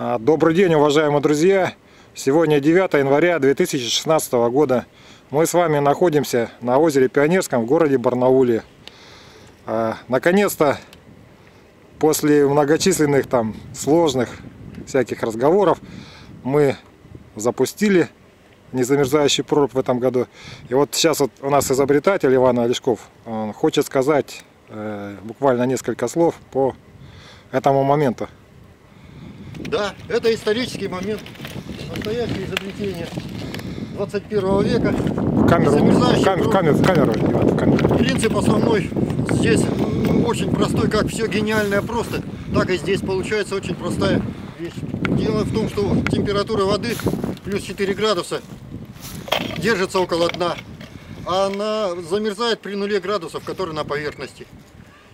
А, добрый день, уважаемые друзья! Сегодня 9 января 2016 года. Мы с вами находимся на озере Пионерском в городе Барнауле. А, наконец-то, после многочисленных там сложных всяких разговоров, мы запустили незамерзающий прорубь в этом году. И вот сейчас вот у нас изобретатель Иван Олешков хочет сказать э, буквально несколько слов по этому моменту. Да, это исторический момент, настоящее изобретение 21 века. Камеру, Замерзающий кам, прорубь. камеру, в камеру, в камеру. Принцип основной здесь очень простой, как все гениальное просто, так и здесь получается очень простая вещь. Дело в том, что температура воды плюс 4 градуса держится около дна, а она замерзает при нуле градусов, который на поверхности.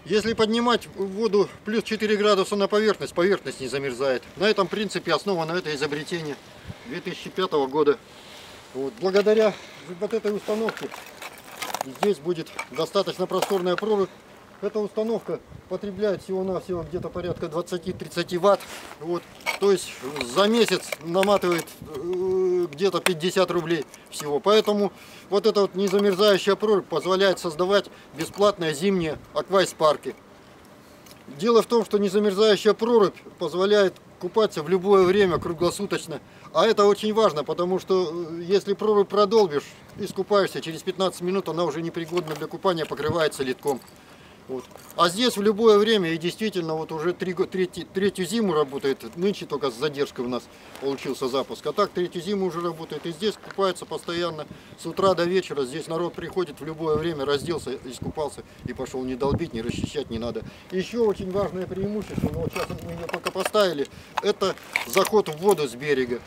Если поднимать воду плюс 4 градуса на поверхность, поверхность не замерзает. На этом принципе основано это изобретение 2005 года. Вот. Благодаря вот этой установке здесь будет достаточно просторная прорубь. Эта установка потребляет всего-навсего где-то порядка 20-30 ватт. Вот. То есть за месяц наматывает э, где-то 50 рублей всего. Поэтому вот эта вот незамерзающая прорубь позволяет создавать бесплатные зимние аквайс-парки. Дело в том, что незамерзающая прорубь позволяет купаться в любое время, круглосуточно. А это очень важно, потому что э, если прорубь продолбишь, искупаешься, через 15 минут она уже непригодна для купания, покрывается литком. Вот. А здесь в любое время, и действительно, вот уже три, третий- третью зиму работает, нынче только с задержкой у нас получился запуск, а так третью зиму уже работает, и здесь купается постоянно, с утра до вечера, здесь народ приходит в любое время, разделся, искупался и пошел не долбить, не расчищать не надо. Еще очень важное преимущество, ну вот сейчас мы ее пока поставили, это заход в воду с берега.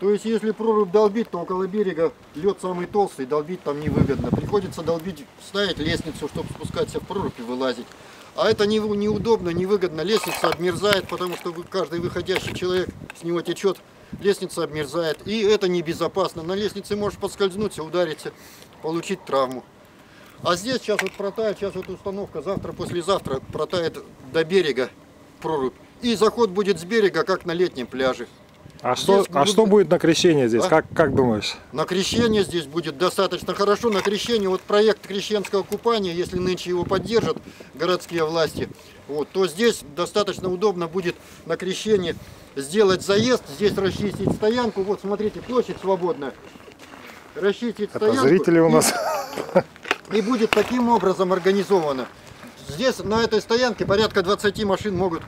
То есть, если прорубь долбить, то около берега лед самый толстый, долбить там невыгодно. Приходится долбить, ставить лестницу, чтобы спускаться в прорубь и вылазить. А это не- неудобно, невыгодно. Лестница обмерзает, потому что каждый выходящий человек с него течет. Лестница обмерзает. И это небезопасно. На лестнице можешь подскользнуться, удариться, получить травму. А здесь сейчас вот протает, сейчас вот установка, завтра, послезавтра протает до берега прорубь. И заход будет с берега, как на летнем пляже. А что, Здесь а что будет на крещении здесь? А? Как, как думаешь? На крещение здесь будет достаточно хорошо. На крещение, вот проект крещенского купания, если нынче его поддержат городские власти, вот, то здесь достаточно удобно будет на крещение сделать заезд, здесь расчистить стоянку. Вот смотрите, площадь свободная. Расчистить Это стоянку. зрители у и- нас. И будет таким образом организовано. Здесь на этой стоянке порядка 20 машин могут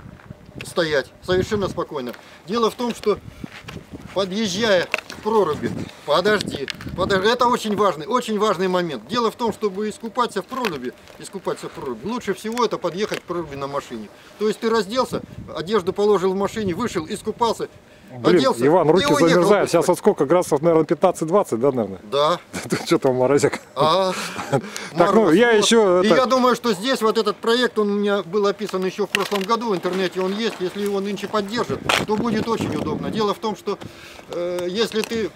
стоять совершенно спокойно. Дело в том, что подъезжая к проруби, подожди, подожди, это очень важный, очень важный момент. Дело в том, чтобы искупаться в проруби, искупаться в проруби, лучше всего это подъехать к проруби на машине. То есть ты разделся, одежду положил в машине, вышел, искупался, Блин, оделся Иван, руки уехал замерзают. Сейчас вот сколько градусов, наверное, 15-20, да, наверное? Да. Что там, морозик? А, Так, ну, я еще И я думаю, что здесь вот этот проект, он у меня был описан еще в прошлом году, в интернете он есть. Если его нынче поддержат, то будет очень удобно. Дело в том, что э, если ты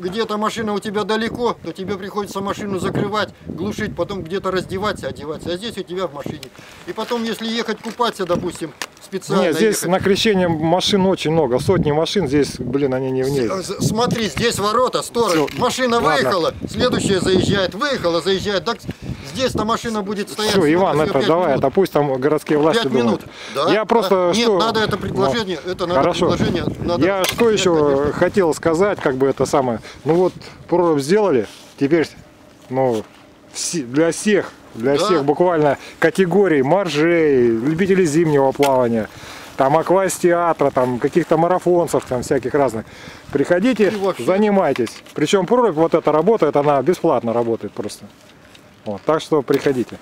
где-то машина у тебя далеко, то тебе приходится машину закрывать, глушить, потом где-то раздеваться, одеваться. А здесь у тебя в машине. И потом, если ехать купаться, допустим, специально Нет, здесь ехать, на крещение машин очень много. Сотни машин здесь, блин, они не вне. С- Смотри, здесь ворота, сторож. Всё, Машина ладно. выехала, следующая заезжает, выехала, заезжает. Так здесь-то машина будет стоять. Все, Иван, это давай, минут. это пусть там городские власти Пять думают. минут. Да? Я просто Да. что... Нет, надо это предложение, это надо Хорошо. предложение. Надо Я что еще конечно. хотел сказать, как бы это самое. Ну вот прорубь сделали, теперь, ну, все- для всех, для Да. всех буквально категорий моржей, любителей зимнего плавания, там аквайс-театра, там каких-то марафонцев, там всяких разных. Приходите, вообще- занимайтесь. Причем прорубь вот эта работает, она бесплатно работает просто. Вот, так что приходите.